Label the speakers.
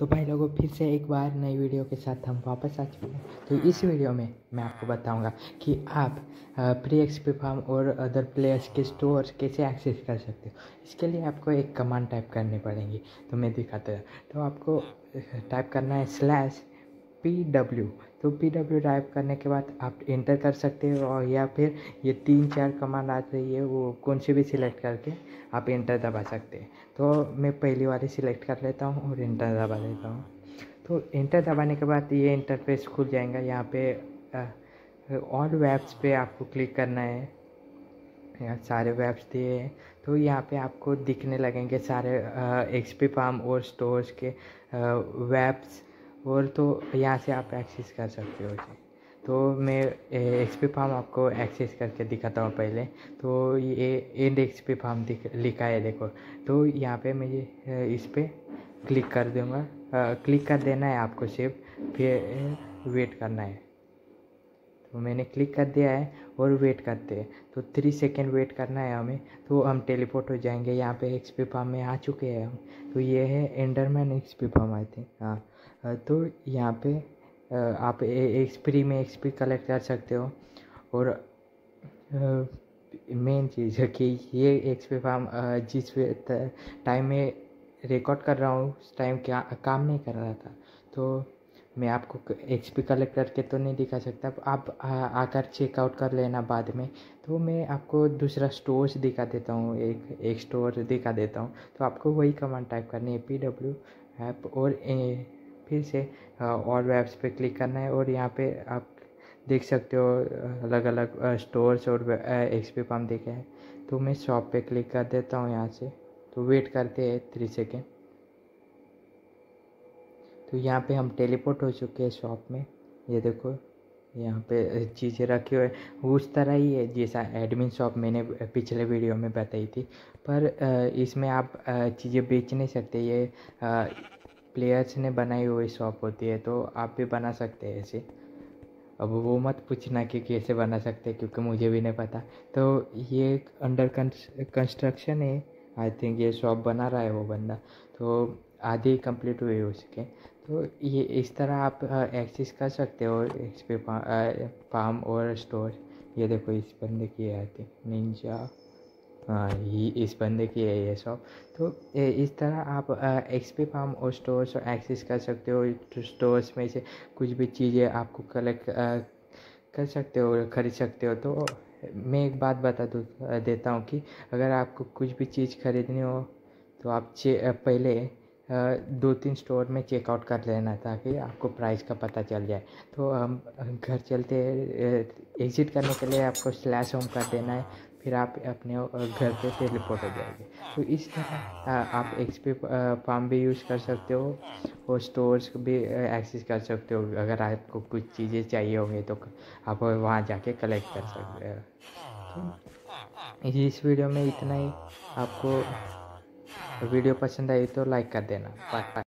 Speaker 1: तो भाई लोगों, फिर से एक बार नई वीडियो के साथ हम वापस आ चुके हैं। तो इस वीडियो में मैं आपको बताऊँगा कि आप प्री एक्सपी फार्म और अदर प्लेयर्स के स्टोर कैसे एक्सेस कर सकते हो। इसके लिए आपको एक कमांड टाइप करनी पड़ेगी। तो मैं दिखाता हूँ। तो आपको टाइप करना है स्लैश पी डब्ल्यू तो पी डब्ल्यू टाइप करने के बाद आप इंटर कर सकते हो और या फिर ये तीन चार कमांड आ रही है, वो कौन सी भी सिलेक्ट करके आप इंटर दबा सकते हैं। तो मैं पहली वाली सिलेक्ट कर लेता हूँ और इंटर दबा देता हूँ। तो इंटर दबाने के बाद ये इंटरफेस खुल जाएगा। यहाँ पे ऑल वेब्स पे आपको क्लिक करना है। यहाँ सारे वेब्स दिए हैं। तो यहाँ पे आपको दिखने लगेंगे सारे एक्सपी फार्म और स्टोर्स के वेब्स और तो यहाँ से आप एक्सेस कर सकते हो इसे तो मैं एक्स पी फार्म आपको एक्सेस करके दिखाता हूँ पहले। तो ये एंड एक्स पी फार्म लिखा है देखो। तो यहाँ पे मुझे इस पर क्लिक कर दूँगा। क्लिक कर देना है आपको सिर्फ़ फिर वेट करना है। तो मैंने क्लिक कर दिया है। और वेट करते हैं। तो थ्री सेकेंड वेट करना है हमें तो हम टेलीपोर्ट हो जाएँगे। यहाँ पे एक्स पी फार्म में आ चुके हैं हम। तो ये है Enderman X P farm I think हाँ। तो यहाँ पे आप एक फ्री में एक्सपी कलेक्ट कर सकते हो। और मेन चीज़ है कि ये एक्सपी फार्म जिस टाइम में रिकॉर्ड कर रहा हूँ, उस टाइम क्या, काम नहीं कर रहा था। तो मैं आपको एक्सपी कलेक्ट करके तो नहीं दिखा सकता आप आकर चेकआउट कर लेना बाद में। तो मैं आपको दूसरा स्टोर्स दिखा देता हूँ एक एक स्टोर दिखा देता हूँ। तो आपको वही कमांड टाइप करनी है पी डब्ल्यू ऐप और ए, फिर से और वेब्स पे क्लिक करना है और यहाँ पे आप देख सकते हो अलग अलग स्टोर्स और एक्सपी पम्प देखे हैं। तो मैं शॉप पे क्लिक कर देता हूँ यहाँ से। तो वेट करते हैं थ्री सेकेंड तो यहाँ पे हम टेलीपोर्ट हो चुके हैं शॉप में। ये देखो, यहाँ पे चीज़ें रखी हुई है। उस तरह ही है जैसा एडमिन शॉप मैंने पिछले वीडियो में बताई थी। पर इसमें आप चीज़ें बेच नहीं सकते। ये प्लेयर्स ने बनाई हुई शॉप होती है तो आप भी बना सकते हैं ऐसे। अब वो मत पूछना कि कैसे बना सकते क्योंकि मुझे भी नहीं पता। तो ये अंडर कंस्ट्रक्शन है। आई थिंक ये शॉप बना रहा है वो बंदा। तो आधी कंप्लीट हुई उसके तो ये इस तरह आप एक्सेस कर सकते हो एक्स पे फार्म और स्टोर। ये देखो इस बंदे की है आई निंजा। हाँ ये इस बंदे की है ये शॉप तो इस तरह आप एक्स पी फार्म और स्टोर्स एक्सेस कर सकते हो। तो स्टोर्स में से कुछ भी चीज़ें आपको कलेक्ट कर सकते हो खरीद सकते हो। तो मैं एक बात बता दूँ देता हूँ कि अगर आपको कुछ भी चीज़ खरीदनी हो तो आप पहले दो तीन स्टोर में चेकआउट कर लेना ताकि आपको प्राइस का पता चल जाए। तो हम घर चलते एग्ज़िट करने के लिए आपको स्लैश होम कर देना है, फिर आप अपने घर पे टेलीपोर्ट हो जाएँगे। तो इस तरह आप एक्सपी फार्म भी यूज़ कर सकते हो और स्टोर्स भी एक्सेस कर सकते हो। अगर आपको कुछ चीज़ें चाहिए होंगी तो आप वहाँ जाके कलेक्ट कर सकते हो। तो इस वीडियो में इतना ही। आपको वीडियो पसंद आई तो लाइक कर देना। Bye bye